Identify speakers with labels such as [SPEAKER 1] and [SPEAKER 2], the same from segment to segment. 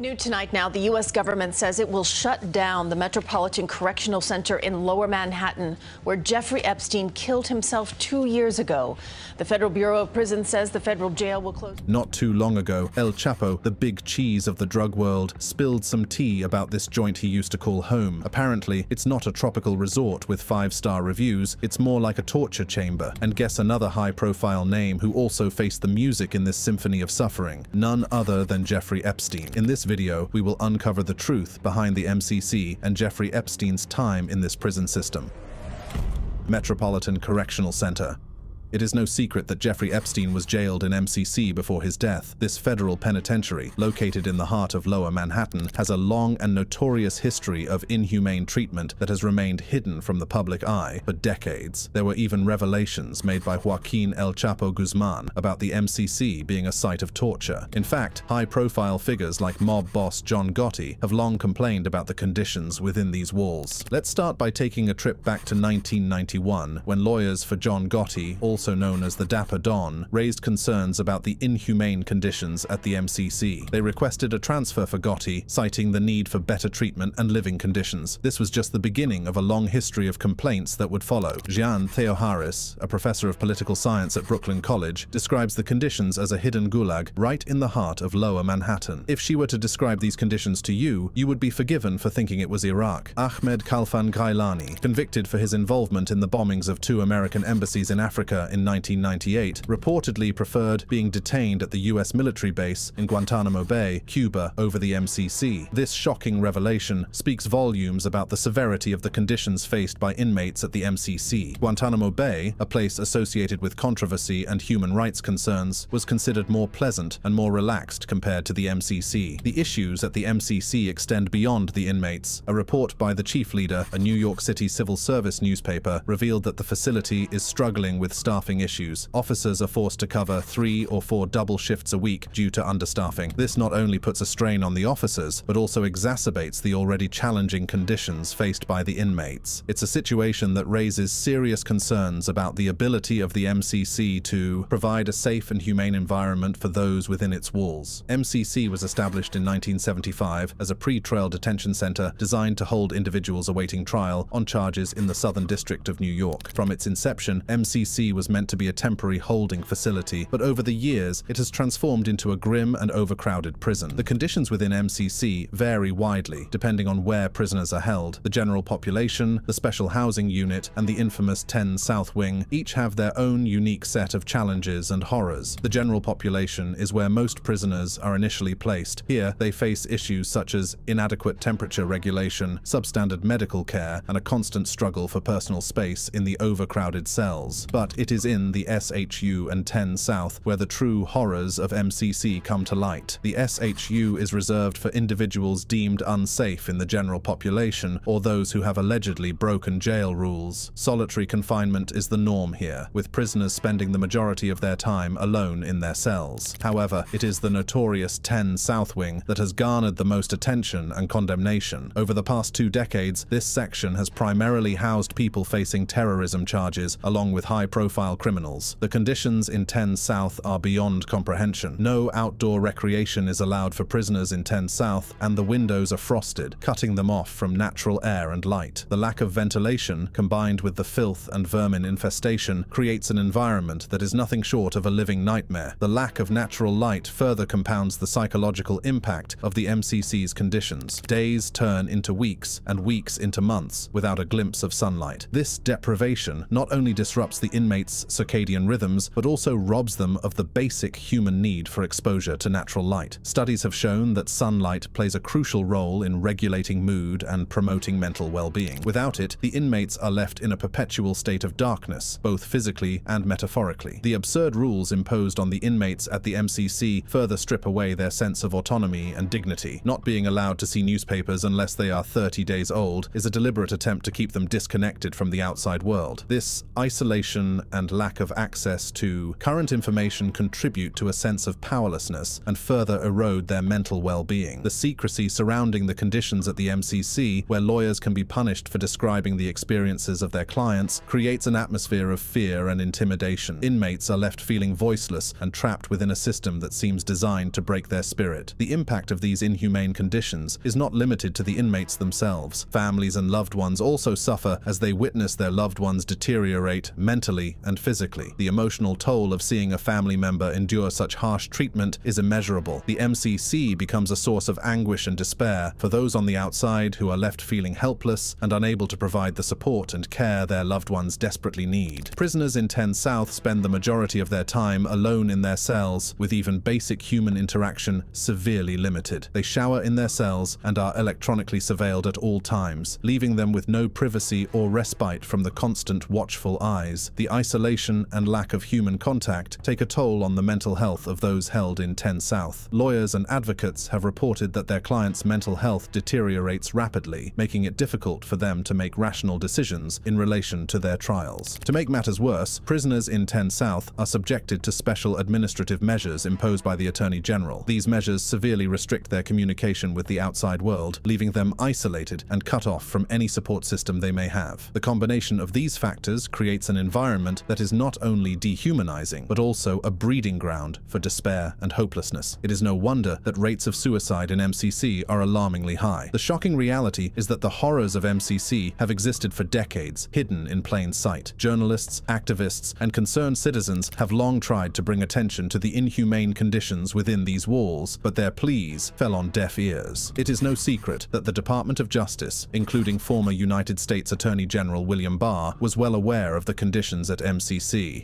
[SPEAKER 1] New tonight now, the U.S. government says it will shut down the Metropolitan Correctional Center in Lower Manhattan, where Jeffrey Epstein killed himself two years ago. The Federal Bureau of Prisons says the federal jail will close.
[SPEAKER 2] Not too long ago, El Chapo, the big cheese of the drug world, spilled some tea about this joint he used to call home. Apparently, it's not a tropical resort with five-star reviews, it's more like a torture chamber. And guess another high-profile name who also faced the music in this symphony of suffering. None other than Jeffrey Epstein. In this video, we will uncover the truth behind the MCC and Jeffrey Epstein's time in this prison system. Metropolitan Correctional Center it is no secret that Jeffrey Epstein was jailed in MCC before his death. This federal penitentiary, located in the heart of lower Manhattan, has a long and notorious history of inhumane treatment that has remained hidden from the public eye for decades. There were even revelations made by Joaquin El Chapo Guzman about the MCC being a site of torture. In fact, high-profile figures like mob boss John Gotti have long complained about the conditions within these walls. Let's start by taking a trip back to 1991, when lawyers for John Gotti also also known as the Dapper Don, raised concerns about the inhumane conditions at the MCC. They requested a transfer for Gotti, citing the need for better treatment and living conditions. This was just the beginning of a long history of complaints that would follow. Jean Theoharis, a professor of political science at Brooklyn College, describes the conditions as a hidden gulag right in the heart of lower Manhattan. If she were to describe these conditions to you, you would be forgiven for thinking it was Iraq. Ahmed Khalfan Ghailani, convicted for his involvement in the bombings of two American embassies in Africa in 1998, reportedly preferred being detained at the US military base in Guantanamo Bay, Cuba, over the MCC. This shocking revelation speaks volumes about the severity of the conditions faced by inmates at the MCC. Guantanamo Bay, a place associated with controversy and human rights concerns, was considered more pleasant and more relaxed compared to the MCC. The issues at the MCC extend beyond the inmates. A report by the chief leader, a New York City civil service newspaper, revealed that the facility is struggling with staff staffing issues. Officers are forced to cover three or four double shifts a week due to understaffing. This not only puts a strain on the officers, but also exacerbates the already challenging conditions faced by the inmates. It's a situation that raises serious concerns about the ability of the MCC to provide a safe and humane environment for those within its walls. MCC was established in 1975 as a pre-trial detention center designed to hold individuals awaiting trial on charges in the Southern District of New York. From its inception, MCC was meant to be a temporary holding facility, but over the years it has transformed into a grim and overcrowded prison. The conditions within MCC vary widely, depending on where prisoners are held. The general population, the special housing unit, and the infamous 10 South Wing each have their own unique set of challenges and horrors. The general population is where most prisoners are initially placed. Here, they face issues such as inadequate temperature regulation, substandard medical care, and a constant struggle for personal space in the overcrowded cells. But it is in the SHU and 10 South where the true horrors of MCC come to light. The SHU is reserved for individuals deemed unsafe in the general population or those who have allegedly broken jail rules. Solitary confinement is the norm here, with prisoners spending the majority of their time alone in their cells. However, it is the notorious 10 South Wing that has garnered the most attention and condemnation. Over the past two decades, this section has primarily housed people facing terrorism charges, along with high-profile criminals. The conditions in 10 South are beyond comprehension. No outdoor recreation is allowed for prisoners in 10 South, and the windows are frosted, cutting them off from natural air and light. The lack of ventilation, combined with the filth and vermin infestation, creates an environment that is nothing short of a living nightmare. The lack of natural light further compounds the psychological impact of the MCC's conditions. Days turn into weeks, and weeks into months, without a glimpse of sunlight. This deprivation not only disrupts the inmates' circadian rhythms, but also robs them of the basic human need for exposure to natural light. Studies have shown that sunlight plays a crucial role in regulating mood and promoting mental well-being. Without it, the inmates are left in a perpetual state of darkness, both physically and metaphorically. The absurd rules imposed on the inmates at the MCC further strip away their sense of autonomy and dignity. Not being allowed to see newspapers unless they are 30 days old is a deliberate attempt to keep them disconnected from the outside world. This isolation and and lack of access to current information contribute to a sense of powerlessness and further erode their mental well-being. The secrecy surrounding the conditions at the MCC, where lawyers can be punished for describing the experiences of their clients, creates an atmosphere of fear and intimidation. Inmates are left feeling voiceless and trapped within a system that seems designed to break their spirit. The impact of these inhumane conditions is not limited to the inmates themselves. Families and loved ones also suffer as they witness their loved ones deteriorate mentally and physically. The emotional toll of seeing a family member endure such harsh treatment is immeasurable. The MCC becomes a source of anguish and despair for those on the outside who are left feeling helpless and unable to provide the support and care their loved ones desperately need. Prisoners in 10 South spend the majority of their time alone in their cells, with even basic human interaction severely limited. They shower in their cells and are electronically surveilled at all times, leaving them with no privacy or respite from the constant watchful eyes. The isolation and lack of human contact take a toll on the mental health of those held in 10 South. Lawyers and advocates have reported that their clients' mental health deteriorates rapidly, making it difficult for them to make rational decisions in relation to their trials. To make matters worse, prisoners in 10 South are subjected to special administrative measures imposed by the Attorney General. These measures severely restrict their communication with the outside world, leaving them isolated and cut off from any support system they may have. The combination of these factors creates an environment that is not only dehumanizing, but also a breeding ground for despair and hopelessness. It is no wonder that rates of suicide in MCC are alarmingly high. The shocking reality is that the horrors of MCC have existed for decades, hidden in plain sight. Journalists, activists, and concerned citizens have long tried to bring attention to the inhumane conditions within these walls, but their pleas fell on deaf ears. It is no secret that the Department of Justice, including former United States Attorney General William Barr, was well aware of the conditions at MCC.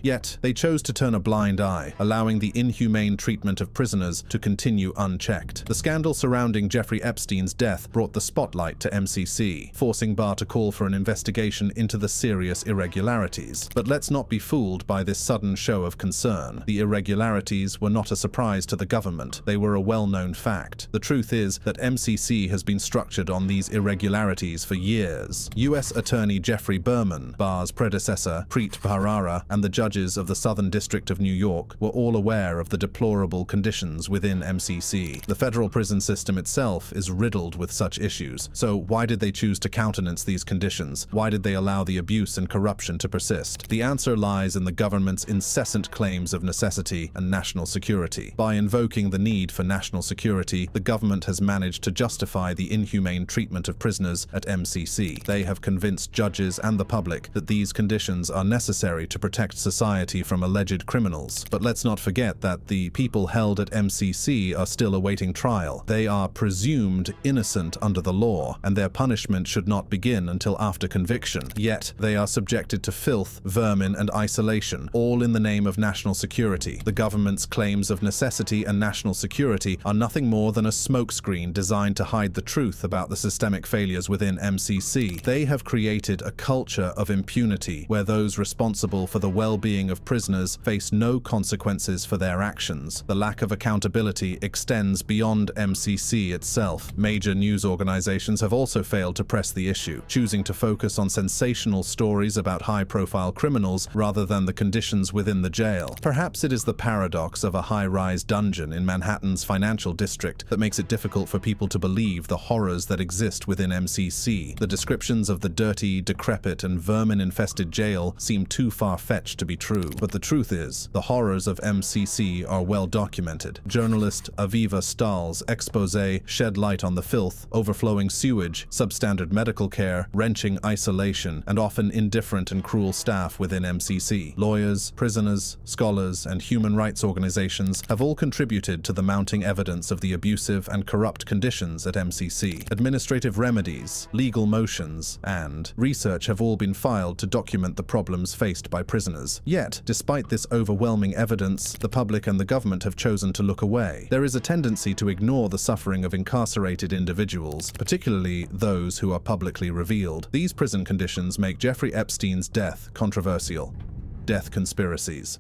[SPEAKER 2] Yet, they chose to turn a blind eye, allowing the inhumane treatment of prisoners to continue unchecked. The scandal surrounding Jeffrey Epstein's death brought the spotlight to MCC, forcing Barr to call for an investigation into the serious irregularities. But let's not be fooled by this sudden show of concern. The irregularities were not a surprise to the government. They were a well-known fact. The truth is that MCC has been structured on these irregularities for years. U.S. Attorney Geoffrey Berman, Barr's predecessor, Preet Bharara, and the judges of the Southern District of New York were all aware of the deplorable conditions within MCC. The federal prison system itself is riddled with such issues. So why did they choose to countenance these conditions? Why did they allow the abuse and corruption to persist? The answer lies in the government's incessant claims of necessity and national security. By invoking the need for national security, the government has managed to justify the inhumane treatment of prisoners at MCC. They have convinced judges and the public that these conditions are necessary to protect society from alleged criminals. But let's not forget that the people held at MCC are still awaiting trial. They are presumed innocent under the law, and their punishment should not begin until after conviction. Yet, they are subjected to filth, vermin, and isolation, all in the name of national security. The government's claims of necessity and national security are nothing more than a smokescreen designed to hide the truth about the systemic failures within MCC. They have created a culture of impunity where those responsible for the well-being of prisoners face no consequences for their actions. The lack of accountability extends beyond MCC itself. Major news organizations have also failed to press the issue, choosing to focus on sensational stories about high-profile criminals rather than the conditions within the jail. Perhaps it is the paradox of a high-rise dungeon in Manhattan's financial district that makes it difficult for people to believe the horrors that exist within MCC. The descriptions of the dirty, decrepit, and vermin-infested jail seem too far-fetched to be true. But the truth is, the horrors of MCC are well documented. Journalist Aviva Stahl's expose shed light on the filth, overflowing sewage, substandard medical care, wrenching isolation, and often indifferent and cruel staff within MCC. Lawyers, prisoners, scholars, and human rights organizations have all contributed to the mounting evidence of the abusive and corrupt conditions at MCC. Administrative remedies, legal motions, and research have all been filed to document the problems faced by prisoners. Yet, despite this overwhelming evidence, the public and the government have chosen to look away. There is a tendency to ignore the suffering of incarcerated individuals, particularly those who are publicly revealed. These prison conditions make Jeffrey Epstein's death controversial. Death conspiracies.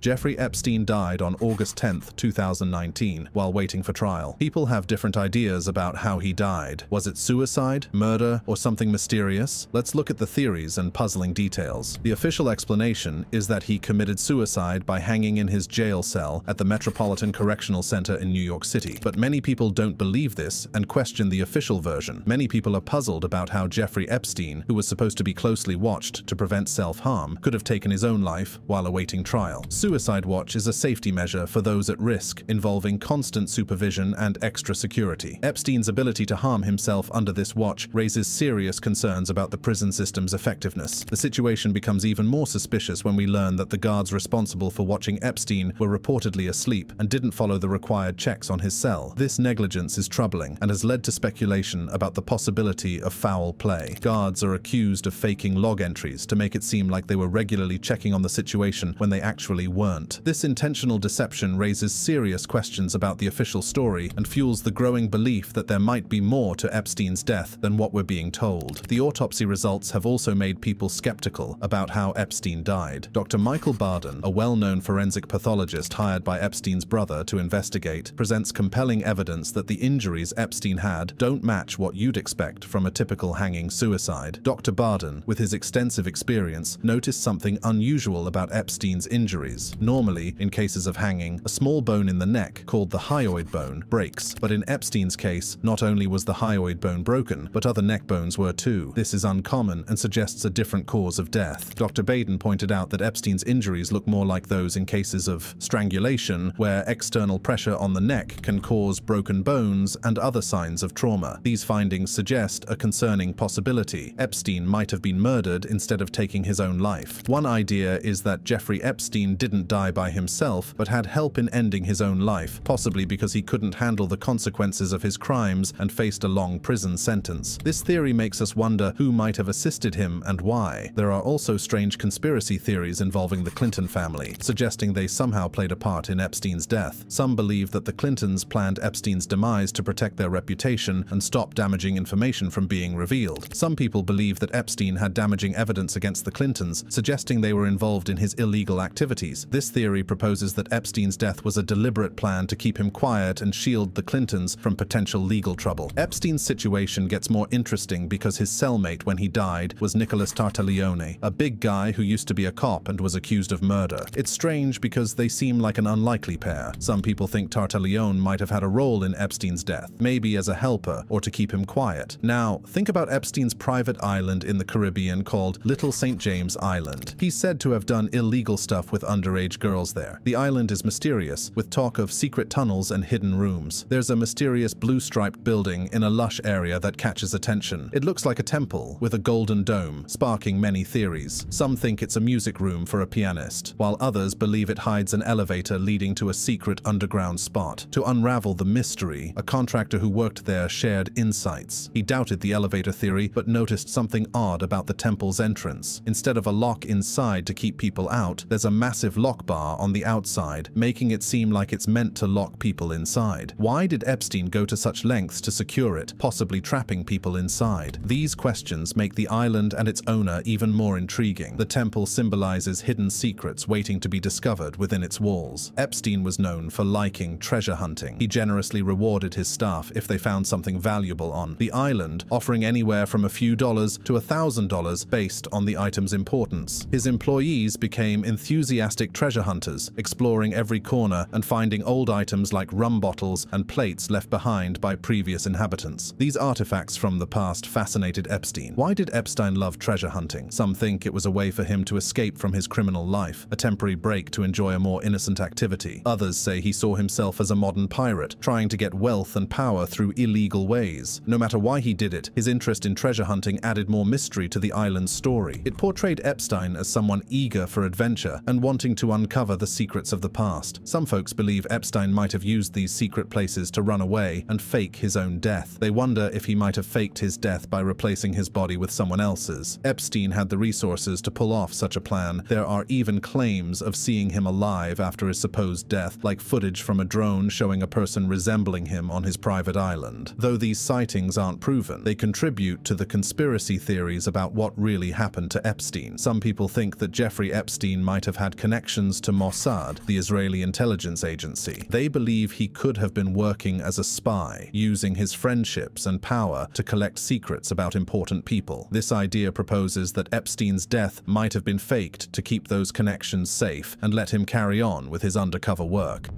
[SPEAKER 2] Jeffrey Epstein died on August 10, 2019, while waiting for trial. People have different ideas about how he died. Was it suicide, murder, or something mysterious? Let's look at the theories and puzzling details. The official explanation is that he committed suicide by hanging in his jail cell at the Metropolitan Correctional Center in New York City. But many people don't believe this and question the official version. Many people are puzzled about how Jeffrey Epstein, who was supposed to be closely watched to prevent self-harm, could have taken his own life while awaiting trial. Suicide watch is a safety measure for those at risk, involving constant supervision and extra security. Epstein's ability to harm himself under this watch raises serious concerns about the prison system's effectiveness. The situation becomes even more suspicious when we learn that the guards responsible for watching Epstein were reportedly asleep and didn't follow the required checks on his cell. This negligence is troubling and has led to speculation about the possibility of foul play. Guards are accused of faking log entries to make it seem like they were regularly checking on the situation when they actually weren't. This intentional deception raises serious questions about the official story and fuels the growing belief that there might be more to Epstein's death than what we're being told. The autopsy results have also made people skeptical about how Epstein died. Dr. Michael Baden, a well-known forensic pathologist hired by Epstein's brother to investigate, presents compelling evidence that the injuries Epstein had don't match what you'd expect from a typical hanging suicide. Dr. Baden, with his extensive experience, noticed something unusual about Epstein's injuries. Normally, in cases of hanging, a small bone in the neck, called the hyoid bone, breaks, but in Epstein's case, not only was the hyoid bone broken, but other neck bones were too. This is uncommon and suggests a different cause of death. Dr. Baden pointed out that Epstein's injuries look more like those in cases of strangulation, where external pressure on the neck can cause broken bones and other signs of trauma. These findings suggest a concerning possibility. Epstein might have been murdered instead of taking his own life. One idea is that Jeffrey Epstein didn't die by himself, but had help in ending his own life, possibly because he couldn't handle the consequences of his crimes and faced a long prison sentence. This theory makes us wonder who might have assisted him and why. There are also strange conspiracy theories involving the Clinton family, suggesting they somehow played a part in Epstein's death. Some believe that the Clintons planned Epstein's demise to protect their reputation and stop damaging information from being revealed. Some people believe that Epstein had damaging evidence against the Clintons, suggesting they were involved in his illegal activities. This theory proposes that Epstein's death was a deliberate plan to keep him quiet and shield the Clintons from potential legal trouble. Epstein's situation gets more interesting because his cellmate when he died was Nicholas Tartaglione, a big guy who used to be a cop and was accused of murder. It's strange because they seem like an unlikely pair. Some people think Tartaglione might have had a role in Epstein's death, maybe as a helper or to keep him quiet. Now, think about Epstein's private island in the Caribbean called Little St. James Island. He's said to have done illegal stuff with underage girls there. The island is mysterious, with talk of secret tunnels and hidden rooms. There's a mysterious blue-striped building in a lush area that catches attention. It looks like a temple with a golden dome, sparking many theories. Some think it's a music room for a pianist, while others believe it hides an elevator leading to a secret underground spot. To unravel the mystery, a contractor who worked there shared insights. He doubted the elevator theory, but noticed something odd about the temple's entrance. Instead of a lock inside to keep people out, there's a massive lock bar on the outside, making it seem like it's meant to lock people inside. Why did Epstein go to such lengths to secure it, possibly trapping people inside? These questions make the island and its owner even more intriguing. The temple symbolizes hidden secrets waiting to be discovered within its walls. Epstein was known for liking treasure hunting. He generously rewarded his staff if they found something valuable on the island, offering anywhere from a few dollars to a thousand dollars based on the item's importance. His employees became enthusiastic treasure hunters, exploring every corner and finding old items like rum bottles and plates left behind by previous inhabitants. These artifacts from the past fascinated Epstein. Why did Epstein love treasure hunting? Some think it was a way for him to escape from his criminal life, a temporary break to enjoy a more innocent activity. Others say he saw himself as a modern pirate, trying to get wealth and power through illegal ways. No matter why he did it, his interest in treasure hunting added more mystery to the island's story. It portrayed Epstein as someone eager for adventure and wanting to uncover the secrets of the past. Some folks believe Epstein might have used these secret places to run away and fake his own death. They wonder if he might have faked his death by replacing his body with someone else's. Epstein had the resources to pull off such a plan. There are even claims of seeing him alive after his supposed death, like footage from a drone showing a person resembling him on his private island. Though these sightings aren't proven, they contribute to the conspiracy theories about what really happened to Epstein. Some people think that Jeffrey Epstein might have had connections connections to Mossad, the Israeli intelligence agency. They believe he could have been working as a spy, using his friendships and power to collect secrets about important people. This idea proposes that Epstein's death might have been faked to keep those connections safe and let him carry on with his undercover work.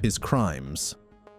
[SPEAKER 2] His crimes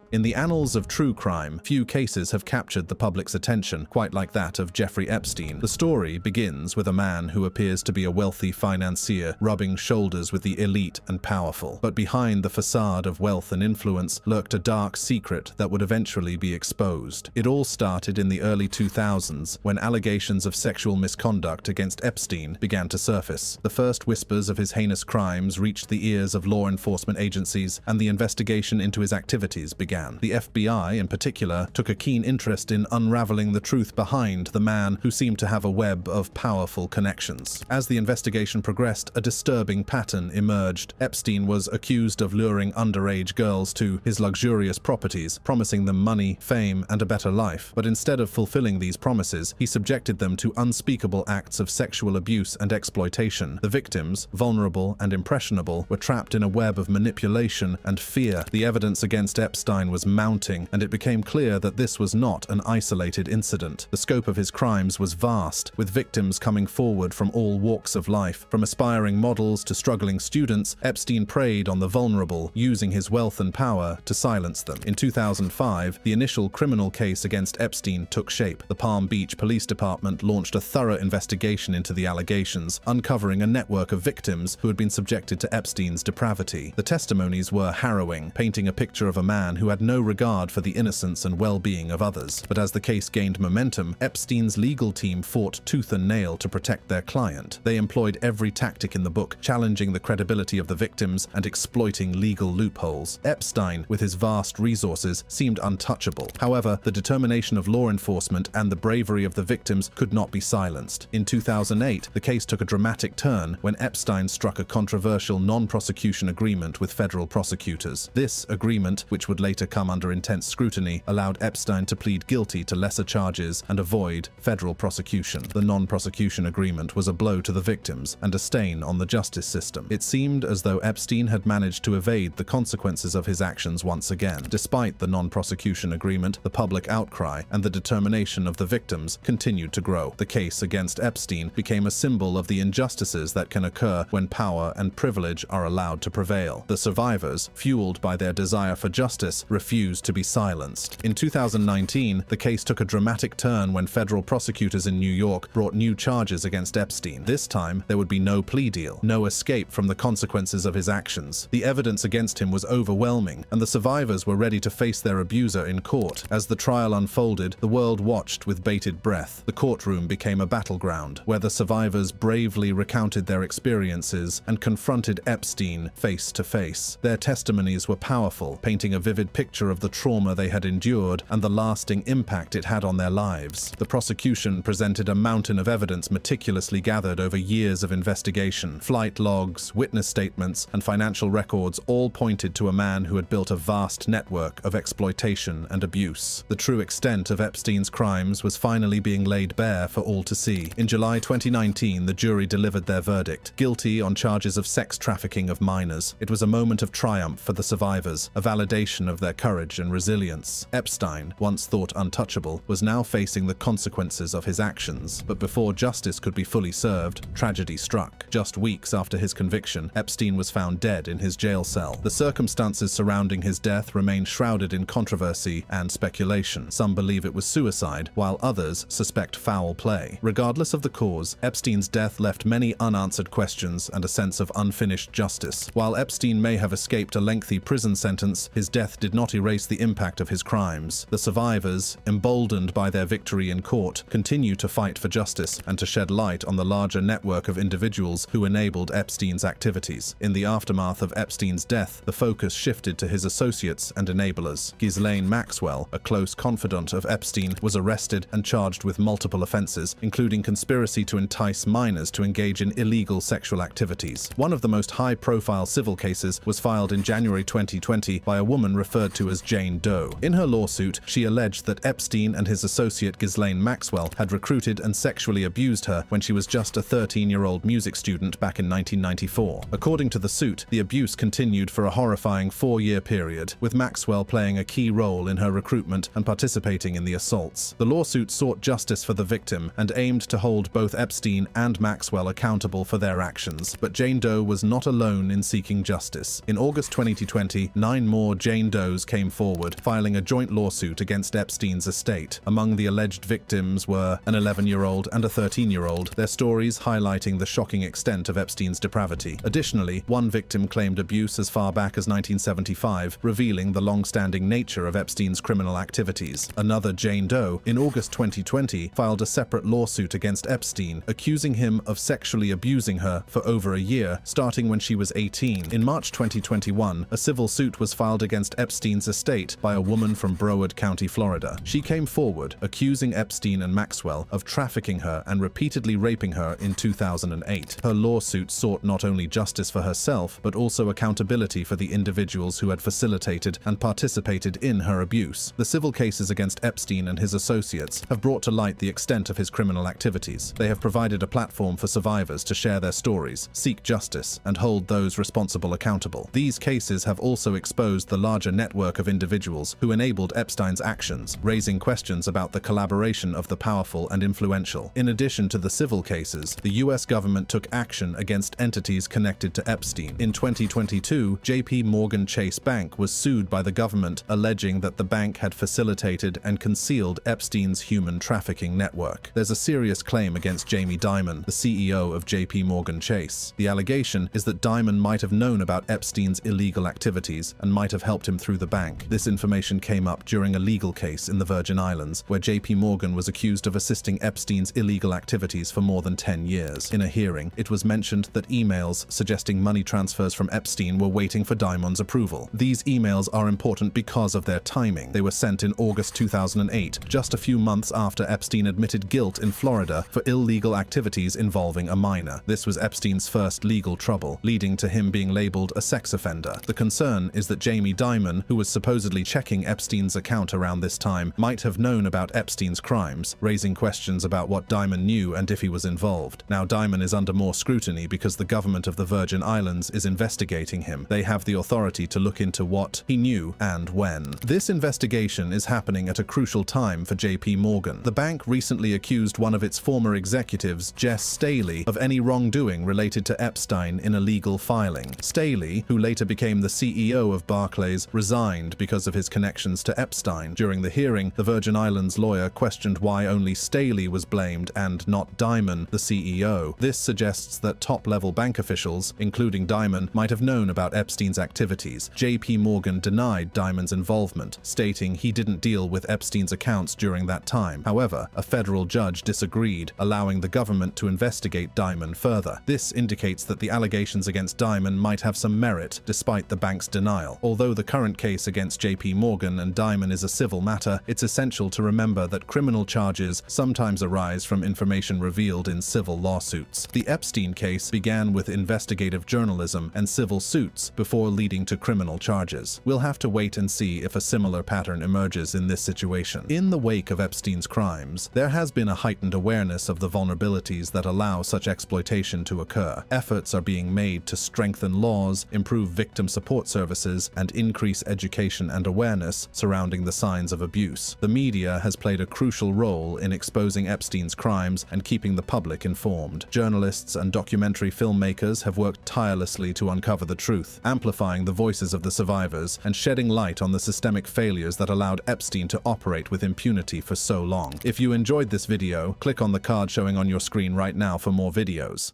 [SPEAKER 2] in the annals of true crime, few cases have captured the public's attention quite like that of Jeffrey Epstein. The story begins with a man who appears to be a wealthy financier rubbing shoulders with the elite and powerful. But behind the facade of wealth and influence lurked a dark secret that would eventually be exposed. It all started in the early 2000s when allegations of sexual misconduct against Epstein began to surface. The first whispers of his heinous crimes reached the ears of law enforcement agencies and the investigation into his activities began began. The FBI, in particular, took a keen interest in unraveling the truth behind the man who seemed to have a web of powerful connections. As the investigation progressed, a disturbing pattern emerged. Epstein was accused of luring underage girls to his luxurious properties, promising them money, fame, and a better life. But instead of fulfilling these promises, he subjected them to unspeakable acts of sexual abuse and exploitation. The victims, vulnerable and impressionable, were trapped in a web of manipulation and fear. The evidence against Epstein was mounting, and it became clear that this was not an isolated incident. The scope of his crimes was vast, with victims coming forward from all walks of life. From aspiring models to struggling students, Epstein preyed on the vulnerable, using his wealth and power to silence them. In 2005, the initial criminal case against Epstein took shape. The Palm Beach Police Department launched a thorough investigation into the allegations, uncovering a network of victims who had been subjected to Epstein's depravity. The testimonies were harrowing, painting a picture of a man who had had no regard for the innocence and well-being of others. But as the case gained momentum, Epstein's legal team fought tooth and nail to protect their client. They employed every tactic in the book, challenging the credibility of the victims and exploiting legal loopholes. Epstein, with his vast resources, seemed untouchable. However, the determination of law enforcement and the bravery of the victims could not be silenced. In 2008, the case took a dramatic turn when Epstein struck a controversial non-prosecution agreement with federal prosecutors. This agreement, which would later come under intense scrutiny, allowed Epstein to plead guilty to lesser charges and avoid federal prosecution. The non-prosecution agreement was a blow to the victims and a stain on the justice system. It seemed as though Epstein had managed to evade the consequences of his actions once again. Despite the non-prosecution agreement, the public outcry and the determination of the victims continued to grow. The case against Epstein became a symbol of the injustices that can occur when power and privilege are allowed to prevail. The survivors, fueled by their desire for justice, refused to be silenced. In 2019, the case took a dramatic turn when federal prosecutors in New York brought new charges against Epstein. This time, there would be no plea deal, no escape from the consequences of his actions. The evidence against him was overwhelming, and the survivors were ready to face their abuser in court. As the trial unfolded, the world watched with bated breath. The courtroom became a battleground, where the survivors bravely recounted their experiences and confronted Epstein face to face. Their testimonies were powerful, painting a vivid picture picture of the trauma they had endured and the lasting impact it had on their lives. The prosecution presented a mountain of evidence meticulously gathered over years of investigation. Flight logs, witness statements, and financial records all pointed to a man who had built a vast network of exploitation and abuse. The true extent of Epstein's crimes was finally being laid bare for all to see. In July 2019, the jury delivered their verdict, guilty on charges of sex trafficking of minors. It was a moment of triumph for the survivors, a validation of their courage and resilience. Epstein, once thought untouchable, was now facing the consequences of his actions. But before justice could be fully served, tragedy struck. Just weeks after his conviction, Epstein was found dead in his jail cell. The circumstances surrounding his death remain shrouded in controversy and speculation. Some believe it was suicide, while others suspect foul play. Regardless of the cause, Epstein's death left many unanswered questions and a sense of unfinished justice. While Epstein may have escaped a lengthy prison sentence, his death did not erase the impact of his crimes. The survivors, emboldened by their victory in court, continue to fight for justice and to shed light on the larger network of individuals who enabled Epstein's activities. In the aftermath of Epstein's death, the focus shifted to his associates and enablers. Ghislaine Maxwell, a close confidant of Epstein, was arrested and charged with multiple offenses, including conspiracy to entice minors to engage in illegal sexual activities. One of the most high-profile civil cases was filed in January 2020 by a woman referred referred to as Jane Doe. In her lawsuit, she alleged that Epstein and his associate Ghislaine Maxwell had recruited and sexually abused her when she was just a 13-year-old music student back in 1994. According to the suit, the abuse continued for a horrifying four-year period, with Maxwell playing a key role in her recruitment and participating in the assaults. The lawsuit sought justice for the victim and aimed to hold both Epstein and Maxwell accountable for their actions, but Jane Doe was not alone in seeking justice. In August 2020, nine more Jane Does came forward, filing a joint lawsuit against Epstein's estate. Among the alleged victims were an 11-year-old and a 13-year-old, their stories highlighting the shocking extent of Epstein's depravity. Additionally, one victim claimed abuse as far back as 1975, revealing the long-standing nature of Epstein's criminal activities. Another Jane Doe, in August 2020, filed a separate lawsuit against Epstein, accusing him of sexually abusing her for over a year, starting when she was 18. In March 2021, a civil suit was filed against Epstein's estate by a woman from Broward County, Florida. She came forward, accusing Epstein and Maxwell of trafficking her and repeatedly raping her in 2008. Her lawsuit sought not only justice for herself, but also accountability for the individuals who had facilitated and participated in her abuse. The civil cases against Epstein and his associates have brought to light the extent of his criminal activities. They have provided a platform for survivors to share their stories, seek justice, and hold those responsible accountable. These cases have also exposed the larger network of individuals who enabled Epstein's actions, raising questions about the collaboration of the powerful and influential. In addition to the civil cases, the US government took action against entities connected to Epstein. In 2022, JP Morgan Chase Bank was sued by the government alleging that the bank had facilitated and concealed Epstein's human trafficking network. There's a serious claim against Jamie Dimon, the CEO of JP Morgan Chase. The allegation is that Dimon might have known about Epstein's illegal activities and might have helped him through the bank. This information came up during a legal case in the Virgin Islands, where JP Morgan was accused of assisting Epstein's illegal activities for more than 10 years. In a hearing, it was mentioned that emails suggesting money transfers from Epstein were waiting for Dimon's approval. These emails are important because of their timing. They were sent in August 2008, just a few months after Epstein admitted guilt in Florida for illegal activities involving a minor. This was Epstein's first legal trouble, leading to him being labeled a sex offender. The concern is that Jamie Dimon, who was supposedly checking Epstein's account around this time, might have known about Epstein's crimes, raising questions about what Dimon knew and if he was involved. Now Dimon is under more scrutiny because the government of the Virgin Islands is investigating him. They have the authority to look into what he knew and when. This investigation is happening at a crucial time for JP Morgan. The bank recently accused one of its former executives, Jes Staley, of any wrongdoing related to Epstein in a legal filing. Staley, who later became the CEO of Barclays, resigned because of his connections to Epstein. During the hearing, the Virgin Islands lawyer questioned why only Staley was blamed and not Dimon, the CEO. This suggests that top-level bank officials, including Dimon, might have known about Epstein's activities. JP Morgan denied Dimon's involvement, stating he didn't deal with Epstein's accounts during that time. However, a federal judge disagreed, allowing the government to investigate Dimon further. This indicates that the allegations against Dimon might have some merit, despite the bank's denial. Although the current case against JP Morgan and Dimon is a civil matter, it's essential to remember that criminal charges sometimes arise from information revealed in civil lawsuits. The Epstein case began with investigative journalism and civil suits before leading to criminal charges. We'll have to wait and see if a similar pattern emerges in this situation. In the wake of Epstein's crimes, there has been a heightened awareness of the vulnerabilities that allow such exploitation to occur. Efforts are being made to strengthen laws, improve victim support services, and increase education and awareness surrounding the signs of abuse. The media has played a crucial role in exposing Epstein's crimes and keeping the public informed. Journalists and documentary filmmakers have worked tirelessly to uncover the truth, amplifying the voices of the survivors and shedding light on the systemic failures that allowed Epstein to operate with impunity for so long. If you enjoyed this video, click on the card showing on your screen right now for more videos.